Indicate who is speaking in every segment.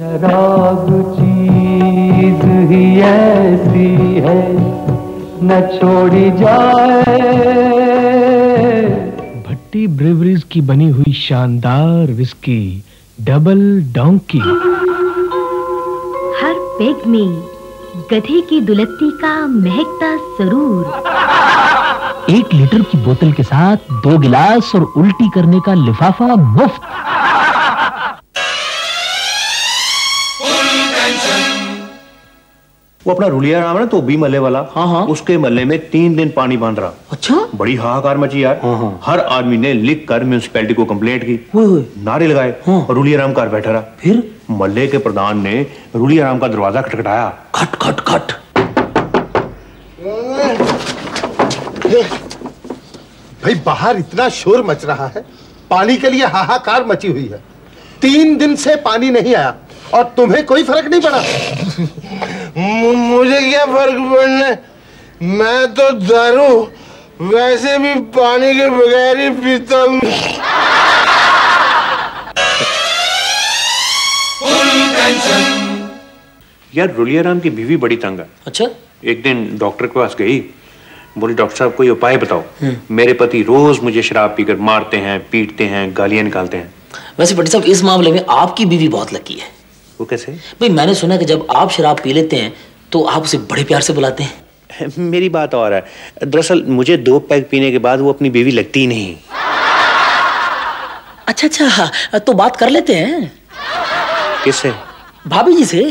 Speaker 1: शराब चीज़ ही ऐसी है न छोड़ी जाए।
Speaker 2: भट्टी ब्रेवरीज की बनी हुई शानदार विस्की डबल डोंकी
Speaker 3: हर पेग में गधे की दुलत्ती का महकता सरूर
Speaker 2: एक लीटर की बोतल के साथ दो गिलास और उल्टी करने का लिफाफा मुफ़्त।
Speaker 4: वो अपना रुलिया राम है ना तो बी मल्ले वाला।
Speaker 5: हाँ, हाँ।
Speaker 4: उसके मल्ले में तीन दिन पानी बाँध रहा।
Speaker 5: अच्छा?
Speaker 4: बड़ी हाहाकार मची यार।
Speaker 5: हाँ, हाँ।
Speaker 4: हर आदमी ने लिख कर म्यूनसिपैलिटी को कंप्लेंट की।
Speaker 5: हुए हुए।
Speaker 4: नारे लगाए
Speaker 5: हाँ।
Speaker 4: और रुलिया राम घर बैठा रहा।
Speaker 5: फिर?
Speaker 4: मल्ले के प्रधान ने रुलिया राम का दरवाज़ा खटखटाया।
Speaker 5: खट खट खट।
Speaker 6: भाई बाहर इतना शोर मच रहा है। पानी के लिए हाहाकार मची हुई है। तीन दिन से पानी नहीं आया। और तुम्हें कोई फ़र्क नहीं पड़ा?
Speaker 7: मुझे क्या फ़र्क पड़ना? मैं तो दारू वैसे भी पानी के बगैर ही पीता हूँ।
Speaker 4: यार रुलिया राम की बीवी बड़ी तंग है।
Speaker 5: अच्छा?
Speaker 4: एक दिन डॉक्टर के पास गई बोली डॉक्टर साहब कोई उपाय बताओ? मेरे पति रोज मुझे शराब पीकर मारते हैं पीटते हैं गालियाँ निकालते हैं।
Speaker 5: वैसे भट्टी साहब इस मामले में आपकी बीवी बहुत लकी है।
Speaker 4: वो कैसे?
Speaker 5: भाई मैंने सुना कि जब आप शराब पी लेते हैं तो आप उसे बड़े प्यार से बुलाते हैं।
Speaker 4: मेरी बात और है। दरअसल मुझे दो पैग पीने के बाद वो अपनी बीवी लगती ही नहीं।
Speaker 5: अच्छा अच्छा तो बात कर लेते हैं।
Speaker 4: किससे?
Speaker 5: भाभी जी से।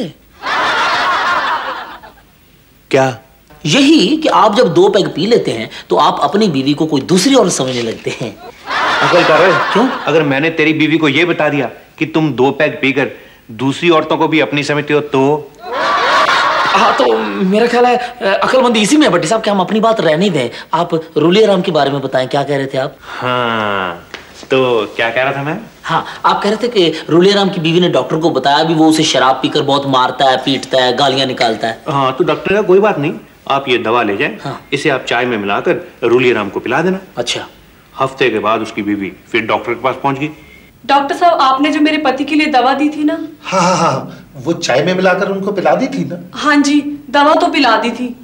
Speaker 4: क्या?
Speaker 5: यही कि आप जब दो पैग पी लेते हैं तो आप अपनी बीवी को कोई दूसरी और समझने लगते हैं।
Speaker 4: अकल कर रहे
Speaker 5: क्यों?
Speaker 4: अगर मैंने तेरी बीवी को यह बता दिया कि तुम दो पैग पीकर दूसरी औरतों को भी अपनी समझते हो तो?
Speaker 5: हाँ तो मेरा ख्याल है अक्लमंदी इसी में है भट्टी साहब कि हम अपनी बात रहने दें आप रुलिया राम के बारे में बताएँ क्या कह रहे थे आप?
Speaker 4: हाँ तो क्या कह रहा था मैं?
Speaker 5: हाँ आप कह रहे थे कि रुलिया राम की बीवी ने डॉक्टर को बताया भी वो उसे शराब पीकर बहुत मारता है पीटता है गालियाँ निकालता है।
Speaker 4: हाँ तो डॉक्टर का कोई बात नहीं आप ये दवा ले जाए
Speaker 5: हाँ।
Speaker 4: इसे आप चाय में मिलाकर रूलिया राम को पिला देना।
Speaker 5: अच्छा।
Speaker 4: हफ़्ते के बाद उसकी बीवी फिर डॉक्टर के पास पहुँच गई।
Speaker 8: डॉक्टर साहब आपने जो मेरे पति के लिए दवा दी थी ना?
Speaker 6: हाँ हाँ हाँ वो चाय में मिलाकर उनको पिला दी थी ना?
Speaker 8: हाँ जी दवा तो पिला दी थी।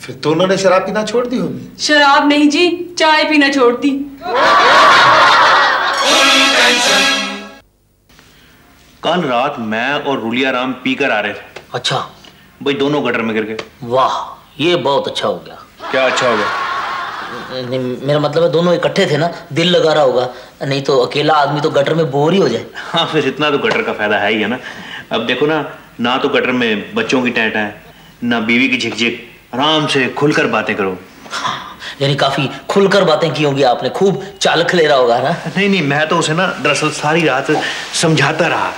Speaker 6: फिर तो उन्होंने शराब पीना छोड़ दी होगी।
Speaker 8: शराब नहीं जी चाय पीना छोड़ दी।
Speaker 4: कल रात मैं और रूलिया राम पीकर आ रहे थे।
Speaker 5: अच्छा।
Speaker 4: भाई दोनों गटर में गिर गए।
Speaker 5: वाह ये बहुत अच्छा हो गया।
Speaker 4: क्या अच्छा हो गया?
Speaker 5: मेरा मतलब है दोनों इकट्ठे थे ना दिल लगा रहा होगा। नहीं तो अकेला आदमी तो गटर में बोर ही हो जाए।
Speaker 4: हाँ फिर इतना तो गटर का फ़ायदा है ही है ना। अब देखो ना ना तो गटर में बच्चों की टैट है ना बीवी की झिकझिक। आराम से खुलकर बातें करो।
Speaker 5: हाँ, यानी काफ़ी खुलकर बातें की होंगी आपने। खूब चालक ले रहा होगा ना?
Speaker 4: नहीं नहीं मैं तो उसे ना दरअसल सारी रात समझाता रहा।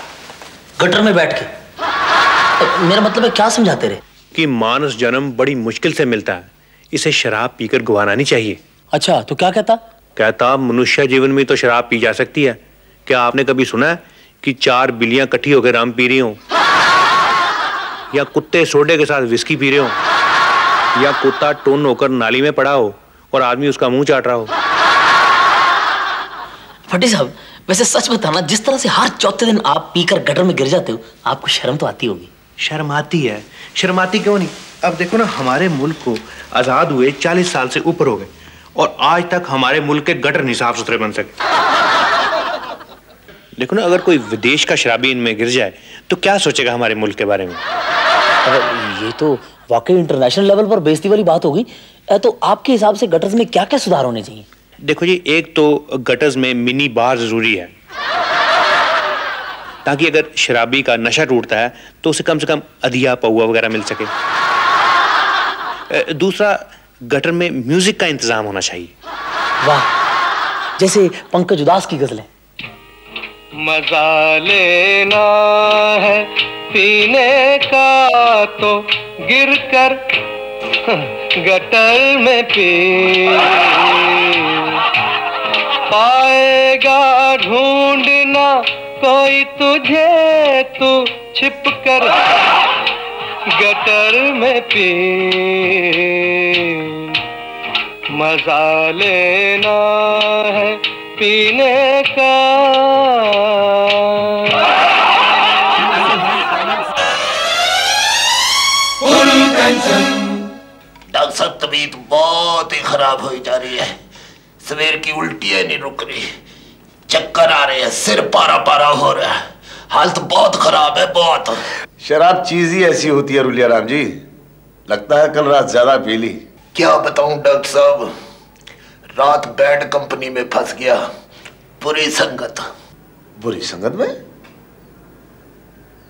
Speaker 5: गटर में बैठ के। मेरा मतलब है क्या समझाते रहे?
Speaker 4: कि मानस जन्म बड़ी मुश्किल से मिलता है। इसे शराब पीकर गवाना नहीं चाहिए।
Speaker 5: अच्छा तो क्या कहता?
Speaker 4: कहता मनुष्य जीवन में तो शराब पी जा सकती है। क्या आपने कभी सुना है कि चार बिल्लियाँ इकट्ठी होकर राम पी रही हो? या कुत्ते सोडे के साथ विस्की पी रहे हो? या कुत्ता टोन होकर नाली में पड़ा हो और आदमी उसका मुँह चाट रहा हो?
Speaker 5: फटी साहब वैसे सच बताना जिस तरह से हर चौथे दिन आप पीकर गटर में गिर जाते हो आपको शर्म तो आती होगी।
Speaker 4: शर्म आती है। शर्म आती क्यों नहीं? अब देखो ना हमारे मुल्क को आज़ाद हुए चालीस साल से ऊपर हो गए और आज तक हमारे मुल्क के गटर नहीं साफ़ सुथरे बन सके। देखो ना अगर कोई विदेश का शराबी इनमें गिर जाए तो क्या सोचेगा हमारे मुल्क के बारे में?
Speaker 5: ये तो वाकई इंटरनेशनल लेवल पर बेइज्जती वाली बात होगी। तो आपके हिसाब से गटर्स में क्या क्या सुधार होने चाहिए?
Speaker 4: देखो जी एक तो गटर्स में मिनी बार ज़रूरी है। ताकि अगर शराबी का नशा टूटता है तो उसे कम से कम अधिया पौआ वगैरह मिल सके। दूसरा गटर में म्यूज़िक का इंतज़ाम होना चाहिए।
Speaker 5: वाह जैसे पंकज उदास की गजलें।
Speaker 1: मज़ा लेना है पीने का तो गिर कर गटर में पी। पाएगा ढूंढना कोई तुझे तू छिप कर। गटर में पी मज़ा लेना है पीने का।
Speaker 5: तबीयत बहुत ही खराब हो जा रही है। सवेर की उल्टियाँ नहीं रुक रही। चक्कर आ रहे हैं सिर पारा पारा हो रहा है। हालत बहुत खराब है बहुत।
Speaker 9: शराब चीज़ ही ऐसी होती है रुलिया राम जी। लगता है कल रात ज़्यादा पी ली।
Speaker 5: क्या बताऊँ डॉक्टर साहब? रात बैड कंपनी में फंस गया। बुरी संगत।
Speaker 9: बुरी संगत में?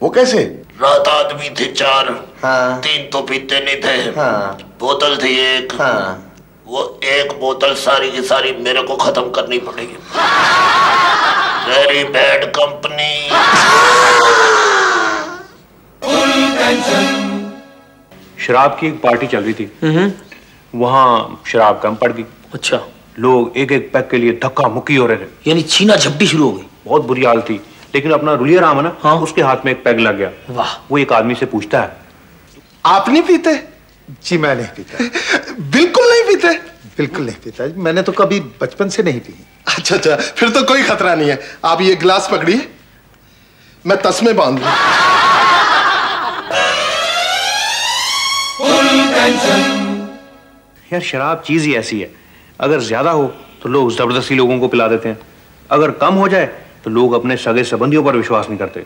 Speaker 9: वो कैसे?
Speaker 5: रात आदमी थे चार।
Speaker 9: हाँ।
Speaker 5: तीन तो पीते नहीं थे।
Speaker 9: हाँ।
Speaker 5: बोतल थी एक।
Speaker 9: हाँ।
Speaker 5: वो एक बोतल सारी की सारी मेरे को खत्म करनी पड़ेगी। वेरी बैड कंपनी
Speaker 4: शराब की एक पार्टी चल रही थी। वहाँ शराब कम पड़ गई।
Speaker 5: अच्छा।
Speaker 4: लोग एक एक पैक के लिए धक्का मुक्की हो रहे थे।
Speaker 5: यानी छीना झपटी शुरू हो गई।
Speaker 4: बहुत बुरी हाल थी। लेकिन अपना रुलिया राम है ना
Speaker 5: हाँ।
Speaker 4: उसके हाथ में एक पैग लग गया।
Speaker 5: वाह।
Speaker 4: वो एक आदमी से पूछता है।
Speaker 7: आप नहीं पीते?
Speaker 6: जी मैं नहीं पीता।
Speaker 7: बिल्कुल नहीं पीते?
Speaker 6: बिल्कुल नहीं पीता। मैंने तो कभी बचपन से नहीं पी।
Speaker 7: अच्छा अच्छा। फिर तो कोई खतरा नहीं है। आप ये गिलास पकड़िए। मैं तस्मे बाँध लूँ।
Speaker 4: यार शराब चीज़ ही ऐसी है। अगर ज़्यादा हो तो लोग ज़बरदस्ती लोगों को पिला देते हैं। अगर कम हो जाए तो लोग अपने सगे संबंधियों पर विश्वास नहीं करते।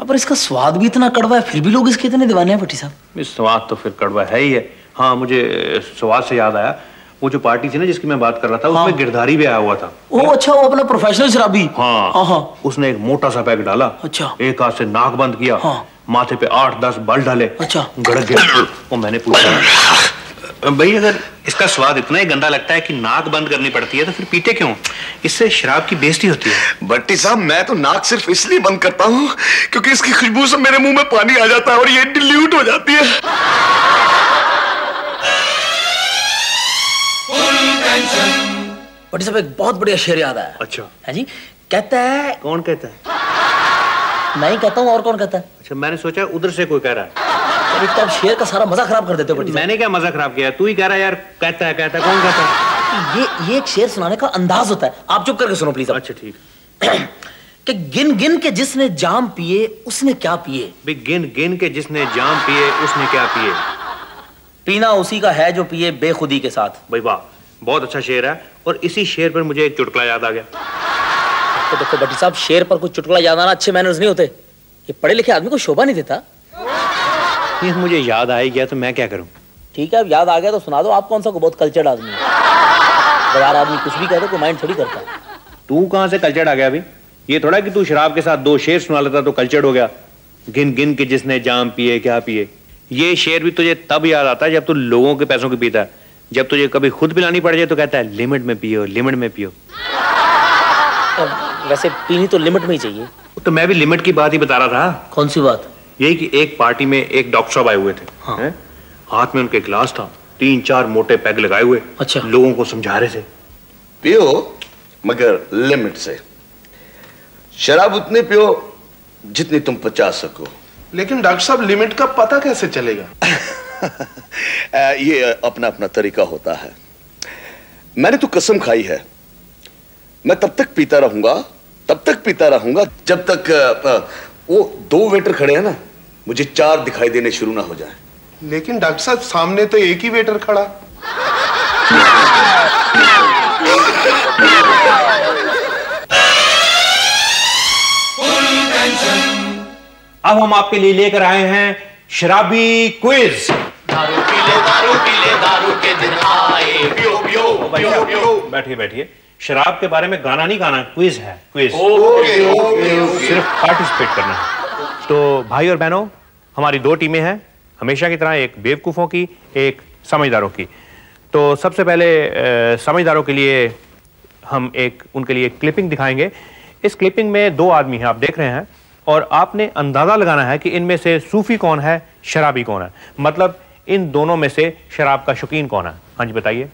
Speaker 5: अब पर इसका स्वाद भी इतना कड़वा है फिर भी लोग इसके इतने दीवाने हैं भट्टी साहब?
Speaker 4: इस स्वाद तो फिर कड़वा है ही है। हाँ मुझे स्वाद से याद आया। वो जो पार्टी थी ना जिसकी मैं बात कर रहा था
Speaker 5: हाँ। उसमें।
Speaker 4: गिरधारी भी आया हुआ था
Speaker 5: ओ अच्छा वो अपना प्रोफेशनल शराबी
Speaker 4: हाँ
Speaker 5: हाँ हाँ
Speaker 4: उसने एक मोटा सा पैक डाला
Speaker 5: अच्छा।
Speaker 4: एक हाथ से नाक बंद किया
Speaker 5: हाँ।
Speaker 4: माथे पे आठ दस बल डाले
Speaker 5: अच्छा।
Speaker 4: गड़क गया वो मैंने पूछा भाई अगर इसका स्वाद इतना ही गंदा लगता है कि नाक बंद करनी पड़ती है तो फिर पीते क्यों इससे शराब की बेइज्जती होती है
Speaker 9: भट्टी साहब मैं तो नाक सिर्फ़ इसलिए बंद करता हूँ क्योंकि इसकी खुशबू से मेरे मुँह में पानी आ जाता है और ये डिल्यूट हो जाती है
Speaker 5: भट्टी साहब एक बहुत बढ़िया शेर याद आया।
Speaker 4: अच्छा।
Speaker 5: है जी? कहता है
Speaker 4: कौन कहता है?
Speaker 5: मैं ही कहता हूँ और कौन कहता है?
Speaker 4: अच्छा मैंने सोचा उधर से कोई कह रहा है।
Speaker 5: एक तो आप शेर का सारा मज़ा खराब कर देते हो भट्टी
Speaker 4: मैंने क्या मज़ा खराब किया? तू ही कह रहा है यार कहता है कहता है कौन कहता है?
Speaker 5: ये ये एक शेर सुनाने का अंदाज होता है। आप चुप करके सुनो प्लीज़
Speaker 4: अच्छा ठीक।
Speaker 5: कि गिन गिन के जिसने जाम पिए उसने क्या पिए?
Speaker 4: भाई गिन गिन के जिसने जाम पिए उसने क्या पिए?
Speaker 5: पीना उसी का है जो पिए बेखुदी के साथ।
Speaker 4: भाई वाह। बहुत अच्छा शेर है और इसी शेर पर मुझे एक चुटकुला याद आ गया।
Speaker 5: तो देखो भट्टी साहब शेर पर कुछ चुटकुला याद आना अच्छे मैनर्स नहीं होते। ये पढ़े लिखे आदमी को शोभा नहीं देता।
Speaker 4: ये मुझे याद आ ही गया तो मैं क्या करूँ?
Speaker 5: ठीक है अब याद आ गया तो सुना दो आप कौन सा को बहुत कल्चर्ड आदमी है? बाज़ार आदमी कुछ भी कहते कोई माइंड थोड़ी करता
Speaker 4: तू कहाँ से कल्चर्ड आ गया अभी? ये थोड़ा कि तू शराब के साथ दो शेर सुना लेता तो कल्चर्ड हो गया। गिन गिन के जिसने जाम पिए क्या पिए। ये शेर भी तुझे तब याद आता है जब तू लोगों के पैसों की पीता है। जब तुझे कभी खुद पिलानी पड़ जाए तो कहता है लिमिट में पियो लिमिट में पियो।
Speaker 5: वैसे पीनी तो लिमिट में ही चाहिए।
Speaker 4: तो मैं भी लिमिट की बात ही बता रहा था।
Speaker 5: कौन सी बात?
Speaker 4: यही कि एक पार्टी में एक डॉक्टर साहब आए हुए थे
Speaker 5: हाँ।
Speaker 4: हैं? हाथ में उनके गिलास था तीन चार मोटे पैग लगाए हुए
Speaker 5: अच्छा।
Speaker 4: लोगों को समझा रहे थे
Speaker 9: पियो मगर लिमिट से। शराब उतनी पियो जितनी तुम पचा सको।
Speaker 7: लेकिन डॉक्टर साहब लिमिट का पता कैसे चलेगा?
Speaker 9: ये अपना अपना तरीका होता है। मैंने तो कसम खाई है। मैं तब तक पीता रहूँगा तब तक पीता रहूँगा जब तक वो दो वेटर खड़े हैं ना मुझे चार दिखाई देने शुरू ना हो जाए।
Speaker 7: लेकिन डॉक्टर साहब सामने तो एक ही वेटर खड़ा।
Speaker 4: अब हम आपके लिए लेकर आए हैं शराबी क्विज।
Speaker 5: दारू पी ले दारू पी ले दारू के दिन आए। पियो पियो पियो पियो।
Speaker 4: बैठिए बैठिए। शराब के बारे में गाना नहीं गाना क्विज है क्विज।
Speaker 7: ओके ओके
Speaker 4: सिर्फ़ पार्टिसिपेट करना है। तो भाई और बहनों हमारी दो टीमें हैं हमेशा की तरह एक बेवकूफ़ों की एक समझदारों की। तो सबसे पहले समझदारों के लिए हम एक उनके लिए क्लिपिंग दिखाएँगे। इस क्लिपिंग में दो आदमी हैं आप देख रहे हैं और आपने अंदाज़ा लगाना है कि इनमें से सूफी कौन है शराबी कौन है। मतलब इन दोनों में से शराब का शौकीन कौन है? हाँ जी बताइए।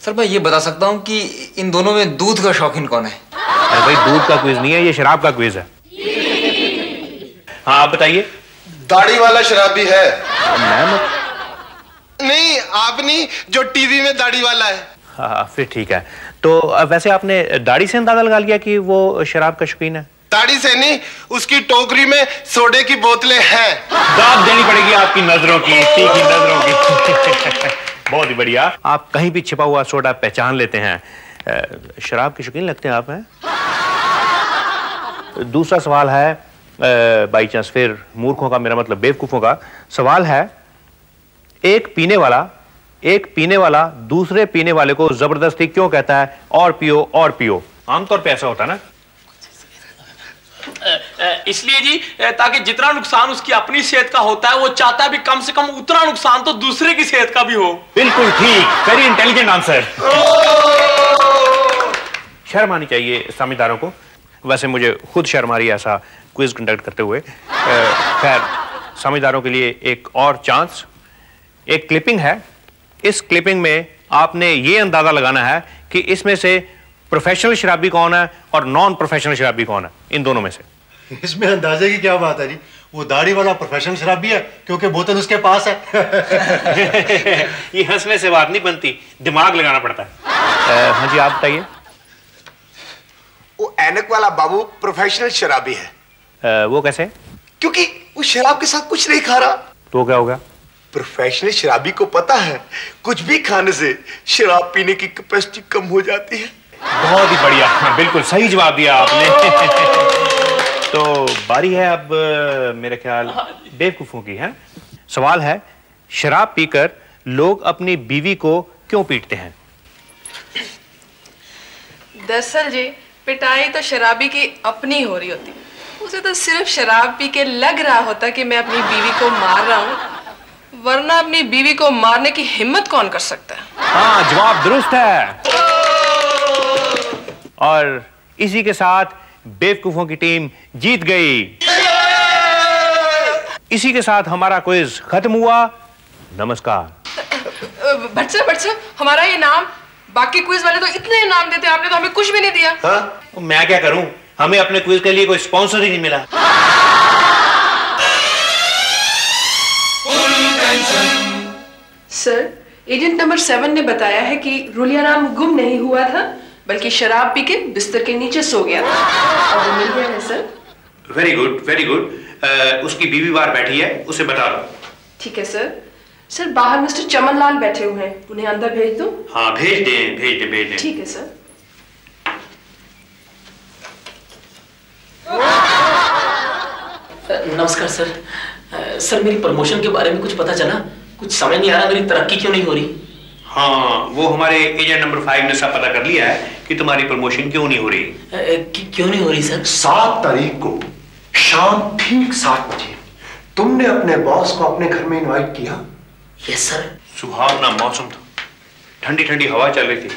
Speaker 10: सर मैं ये बता सकता हूँ कि इन दोनों में दूध का शौकीन कौन है?
Speaker 4: अरे भाई दूध का क्विज नहीं है ये शराब का क्विज है। हाँ आप बताइए।
Speaker 7: दाढ़ी वाला शराबी है।
Speaker 4: मैं मत-
Speaker 7: नहीं आप नहीं जो टीवी में दाढ़ी वाला है।
Speaker 4: हाँ फिर ठीक है। तो वैसे आपने दाढ़ी से अंदाज़ा लगा लिया कि वो शराब का शौकीन है?
Speaker 11: दाढ़ी से नहीं, उसकी टोकरी में सोडे की बोतलें हैं।
Speaker 4: दाद देनी पड़ेगी आपकी नज़रों की, तीखी नज़रों की। बहुत ही बढ़िया। आप कहीं भी छिपा हुआ सोडा पहचान लेते हैं। शराब के शौकीन लगते हैं आप, हैं? दूसरा सवाल है बाई चांस फिर मूर्खों का मेरा मतलब बेवकूफों का। सवाल है, एक पीने वाला, एक पीने वाला दूसरे पीने वाले को ज़बरदस्ती क्यों कहता है? और पियो और पियो। आमतौर पे ऐसा होता है ना
Speaker 3: इसलिए जी ताकि जितना नुकसान उसकी अपनी सेहत का होता है वो चाहता है भी कम से कम उतना नुकसान तो दूसरे की सेहत का भी हो।
Speaker 4: बिल्कुल ठीक वेरी इंटेलिजेंट आंसर शर्म आनी चाहिए सामीदारों को। वैसे मुझे खुद शर्म आ रही है ऐसा क्विज कंडक्ट करते हुए। खैर सामीदारों के लिए एक और चांस एक क्लिपिंग है। इस क्लिपिंग में आपने ये अंदाज़ा लगाना है कि इसमें से प्रोफेशनल शराबी कौन है और नॉन प्रोफेशनल शराबी कौन है इन दोनों में से।
Speaker 12: इसमें अंदाजे की क्या बात है जी? वो दाढ़ी वाला प्रोफेशनल शराबी है क्योंकि बोतल उसके पास है।
Speaker 4: ये हंसने से बात नहीं बनती दिमाग लगाना पड़ता है। हाँ जी आप बताइए।
Speaker 7: वो ऐनक वाला बाबू प्रोफेशनल शराबी है।
Speaker 4: अ, वो कैसे?
Speaker 7: क्योंकि वो शराब के साथ कुछ नहीं खा रहा।
Speaker 4: तो क्या होगा?
Speaker 7: प्रोफेशनल शराबी को पता है कुछ भी खाने से शराब पीने की कैपेसिटी कम हो जाती है।
Speaker 4: बहुत ही बढ़िया हाँ, बिल्कुल सही जवाब दिया आपने। तो बारी है अब मेरे ख्याल बेवकूफों की है? सवाल है शराब पीकर लोग अपनी बीवी को क्यों पीटते हैं?
Speaker 13: दरअसल जी पिटाई तो शराबी की अपनी हो रही होती। उसे तो सिर्फ़ शराब पी के लग रहा होता कि मैं अपनी बीवी को मार रहा हूँ वरना अपनी बीवी को मारने की हिम्मत कौन कर सकता है?
Speaker 4: हाँ जवाब दुरुस्त है। और इसी के साथ बेवकूफों की टीम जीत गई। इसी के साथ हमारा क्विज खत्म हुआ। नमस्कार।
Speaker 13: भट्ट साहब भट्ट साहब हमारा ये नाम बाकी क्विज वाले तो इतने इनाम देते आपने तो हमें कुछ भी नहीं दिया।
Speaker 4: तो मैं क्या करूँ? हमें अपने क्विज के लिए कोई स्पॉन्सर ही नहीं मिला।
Speaker 13: सर एजेंट नंबर सेवन ने बताया है कि रुलियाराम गुम नहीं हुआ था। बल्कि शराब पी के बिस्तर के नीचे सो गया था। और वो मिल गया है sir.
Speaker 4: Very good very good उसकी बीवी बाहर बैठी है उसे बता दो।
Speaker 13: ठीक है सर। सर बाहर मिस्टर चमन लाल बैठे हुए हैं। उन्हें अंदर भेज दो?
Speaker 4: हाँ भेज दें भेज दें भेज दें।
Speaker 13: ठीक है सर।
Speaker 5: नमस्कार सर। सर मेरी प्रमोशन के बारे में कुछ पता चला? कुछ समझ नहीं आ रहा मेरी तरक्की क्यों नहीं हो रही?
Speaker 4: हाँ वो हमारे एजेंट नंबर फाइव ने सब पता कर लिया है कि तुम्हारी प्रमोशन क्यों नहीं हो रही?
Speaker 5: कि- क्यों नहीं हो रही सर?
Speaker 7: सात तारीख को शाम ठीक सात बजे तुमने अपने बॉस को अपने घर में इनवाइट किया?
Speaker 5: यस सर
Speaker 4: सुहावना मौसम था। ठंडी ठंडी हवा चल रही थी।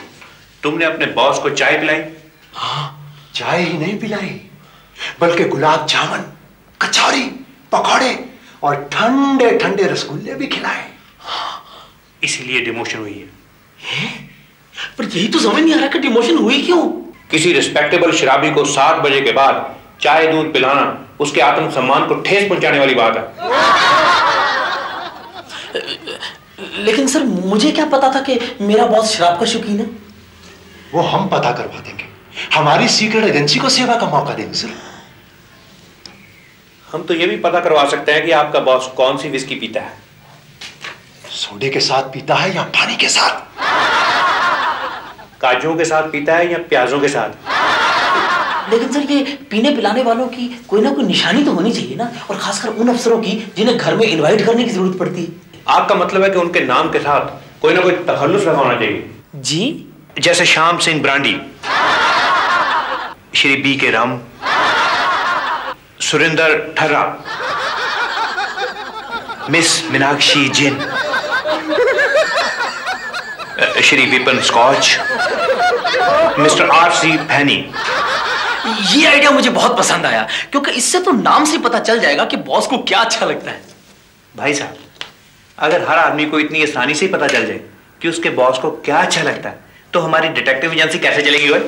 Speaker 4: तुमने अपने बॉस को चाय पिलाई?
Speaker 7: हाँ। चाय ही नहीं पिलाई बल्कि गुलाब जामुन कचौरी पकौड़े और ठंडे ठंडे रसगुल्ले भी खिलाए।
Speaker 4: इसीलिए डिमोशन हुई है।
Speaker 5: पर यही तो समझ नहीं आ रहा कि डिमोशन हुई क्यों?
Speaker 4: किसी रिस्पेक्टेबल शराबी को सात बजे के बाद चाय दूध पिलाना उसके आत्म सम्मान को ठेस पहुँचाने वाली बात है।
Speaker 5: लेकिन सर मुझे क्या पता था कि मेरा बॉस शराब का शौकीन है?
Speaker 7: वो हम पता करवा देंगे। हमारी सीक्रेट एजेंसी को सेवा का मौका देंगे सर।
Speaker 4: हम तो ये भी पता करवा सकते हैं कि आपका बॉस कौन सी विस्की पीता है।
Speaker 7: सोडे के साथ पीता है या पानी के साथ?
Speaker 4: काजुओं के साथ पीता है या प्याजों के साथ?
Speaker 5: लेकिन सर ये पीने पिलाने वालों की कोई ना कोई निशानी तो होनी चाहिए ना और खासकर उन अफसरों की जिन्हें घर में इनवाइट करने की ज़रूरत पड़ती है।
Speaker 4: आपका मतलब है कि उनके नाम के साथ कोई ना कोई तखल्लुस लगा होना चाहिए?
Speaker 5: जी।
Speaker 4: जैसे Shyam Singh brandy Shri B K Ram Surendra ठर्रा miss Meenakshi gin. Shri Vipin scotch mister R C Bhaini.
Speaker 5: ये आइडिया मुझे बहुत पसंद आया क्योंकि इससे तो नाम से पता चल जाएगा कि बॉस को क्या अच्छा लगता है।
Speaker 4: भाई साहब अगर हर आदमी को इतनी आसानी से ही पता चल जाए कि उसके बॉस को क्या अच्छा लगता है तो हमारी डिटेक्टिव एजेंसी कैसे चलेगी भाई?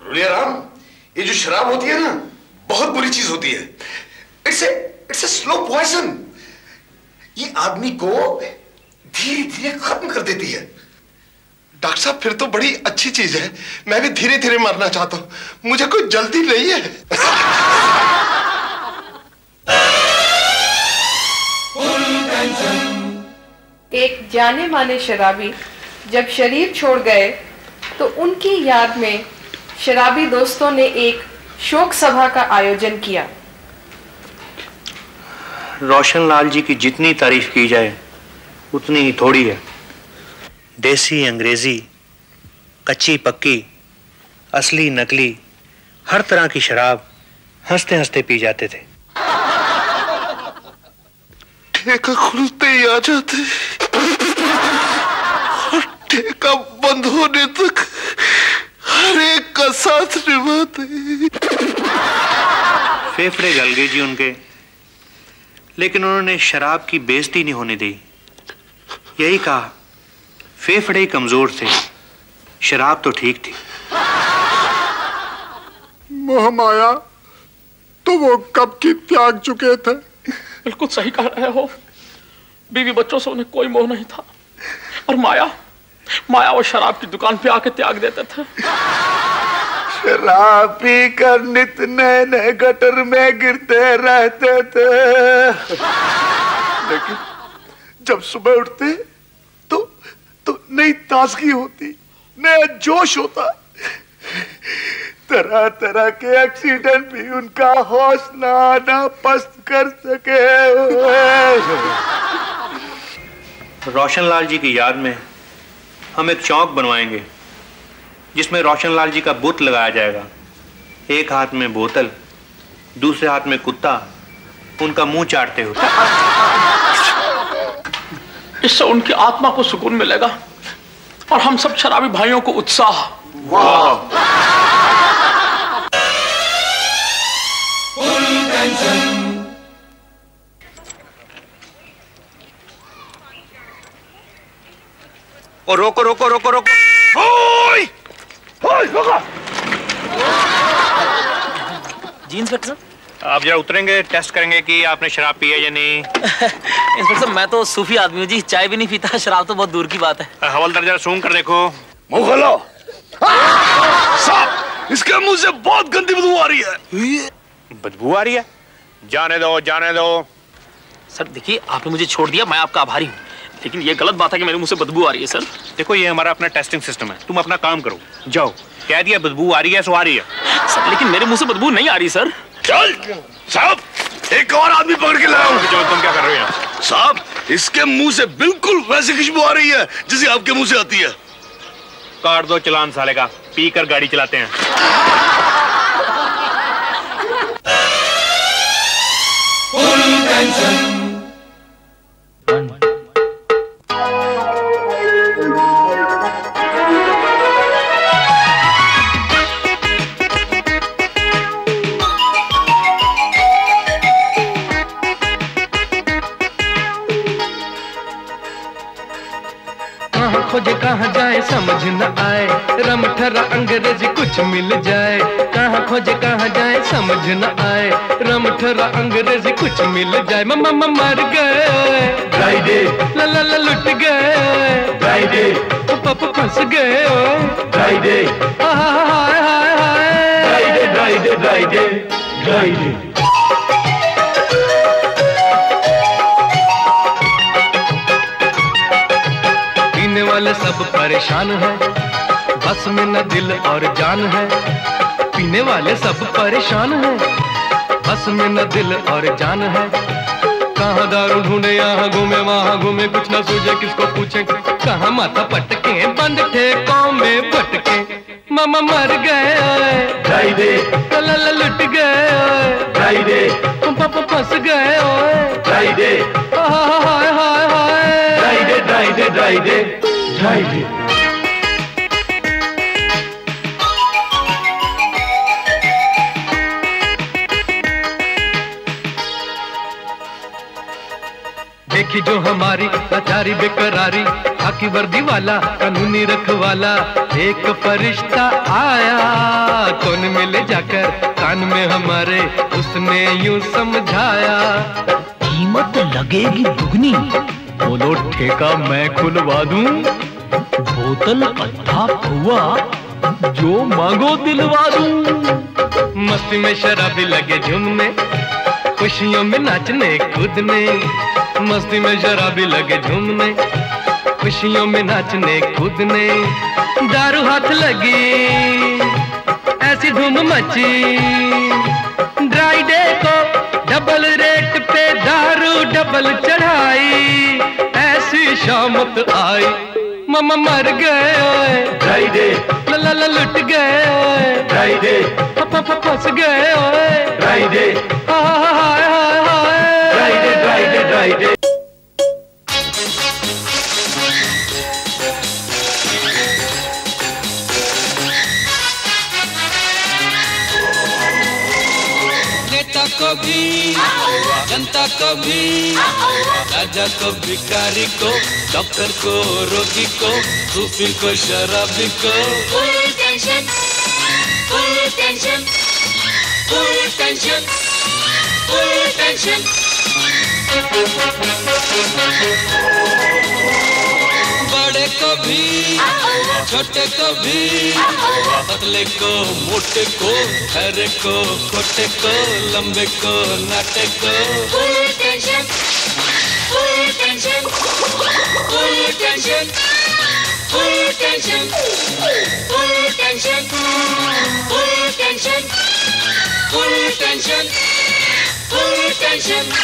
Speaker 9: रुलियाराम ये जो शराब होती है ना बहुत बुरी चीज़ होती है। इट्स इट्स स्लो पॉइजन ये आदमी को धीरे धीरे खत्म कर देती है।
Speaker 7: डॉक्टर साहब, फिर तो बड़ी अच्छी चीज़ है। मैं भी धीरे धीरे मरना चाहता हूँ। मुझे कोई जल्दी नहीं है।
Speaker 13: एक जाने माने शराबी जब शरीर छोड़ गए तो उनकी याद में शराबी दोस्तों ने एक शोक सभा का आयोजन किया।
Speaker 4: रोशन लाल जी की जितनी तारीफ़ की जाए उतनी ही थोड़ी है। देसी अंग्रेज़ी कच्ची पक्की असली नकली हर तरह की शराब हँसते हँसते पी जाते थे।
Speaker 7: ठेका खुलते ही आ जाते। और ठेका बंद होने तक हर एक का साथ निभाते।
Speaker 4: फेफड़े गल गए जी उनके। लेकिन उन्होंने शराब की बेइज्जती नहीं होने दी। यही कहा फेफड़े कमज़ोर थे शराब तो ठीक थी।
Speaker 7: मोह माया तो वो कब की त्याग चुके थे?
Speaker 14: बिल्कुल सही कह रहे हो। बीवी बच्चों से उन्हें कोई मोह नहीं था। और माया माया वो शराब की दुकान पे आके त्याग देते थे।
Speaker 7: शराब पी कर नित नए नए गटर में गिरते रहते थे। लेकिन जब सुबह उठते तो तो नई ताजगी होती, नया जोश होता। तरह तरह के एक्सीडेंट भी उनका हौसला ना पस्त कर सके।
Speaker 4: रोशन लाल जी की याद में हम एक चौक बनवाएँगे। जिसमें रोशन लाल जी का बुत लगाया जाएगा। एक हाथ में बोतल दूसरे हाथ में कुत्ता उनका मुँह चाटते हुए।
Speaker 14: इससे उनकी आत्मा को सुकून मिलेगा और हम सब शराबी भाइयों को उत्साह।
Speaker 4: और रोको रोको रोको रोको ओए! ओए, रोको!
Speaker 15: इंस्पेक्टर
Speaker 4: आप जरा उतरेंगे टेस्ट करेंगे कि आपने शराब पी है या नहीं।
Speaker 15: इंस्पेक्टर साहब मैं तो सूफी आदमी हूँ जी चाय भी नहीं पीता शराब तो बहुत दूर की बात है।
Speaker 4: हवलदार जरा सूंघ कर देखो।
Speaker 9: मुँह खोलो। साहब इसके मुँह से बहुत गंदी बदबू आ रही है।
Speaker 4: बदबू आ रही है? जाने दो जाने दो।
Speaker 15: सर देखिए आपने मुझे छोड़ दिया मैं आपका आभारी हूँ।
Speaker 14: लेकिन ये गलत बात है कि मेरे मुँह से बदबू आ रही है सर
Speaker 4: देखो ये हमारा अपना टेस्टिंग सिस्टम है। तुम अपना काम करो। जाओ। कह दिया बदबू आ रही है सो आ रही है।
Speaker 14: सर लेकिन मेरे मुँह से बदबू नहीं आ रही सर।
Speaker 9: चल साहब एक और आदमी पकड़ के लाओ
Speaker 4: जो तुम क्या कर रहे हो?
Speaker 9: साहब इसके मुँह से बिल्कुल वैसी खुशबू आ रही है जैसे आपके मुँह से आती है।
Speaker 4: काट दो चलान साले का पी कर गाड़ी चलाते हैं।
Speaker 1: खोजे कहाँ जाए समझ न आए। रम ठरा अंग्रेज़ी कुछ मिल जाए। कहाँ खोजे कहाँ जाए समझ न आए। रम ठरा अंग्रेज़ी कुछ मिल जाए। मम्मा मम्मा मर गए। फ्राइडे ला ला ला लुट गए। फ्राइडे पप फंस गए। फ्राइडे हाय हाय हाय फ्राइडे फ्राइडे फ्राइडे फ्राइडे सब परेशान है। बस में न दिल और जान है। पीने वाले सब परेशान है। बस में न दिल और जान है। कहाँ दारू ढूंढे यहाँ घूमे वहाँ घूमे कुछ ना सूझे किसको पूछे? कहाँ माथा पटके बंद ठेकों में पटके मामा मर गए फ्राइडे ला लुट गए फ्राइडे पापा फंस गए फ्राइडे हाय हाय हाय फ्राइडे फ्राइडे फ्राइडे देखी जो हमारी लाचारी बेकरारी, खाकी वर्दी वाला, कानूनी रखवाला एक फरिश्ता आया। कौन मिले जाकर कान में हमारे, उसने यूँ समझाया।
Speaker 2: कीमत लगेगी दुगनी।
Speaker 1: बोलो, ठेका मैं खुलवा दूँ। बोतल अट्ठा हुआ जो मांगो दिलवा दूँ। मस्ती में शराबी लगे झूमने खुशियों में नाचने कूदने मस्ती में शराबी लगे झूमने खुशियों में नाचने कूदने दारू हाथ लगी, ऐसी धूम मची। ड्राई डे को डबल रेट पे दारू डबल चढ़ाई। ऐसी शामत आई। मम मर गए दे। लला ला लुट गए फस गए दे। हाय हाय हाय
Speaker 16: दे। को भी जनता को भी राजा को भिकारी को, डॉक्टर को, रोगी को, सूफी को, शराबी को।
Speaker 17: Full tension full tension full tension full tension
Speaker 16: छोटे को भी पतले को, मोटे को हरे को छोटे को, लंबे को, नाटे को।
Speaker 17: Full tension full tension full tension full tension full tension full tension full tension full tension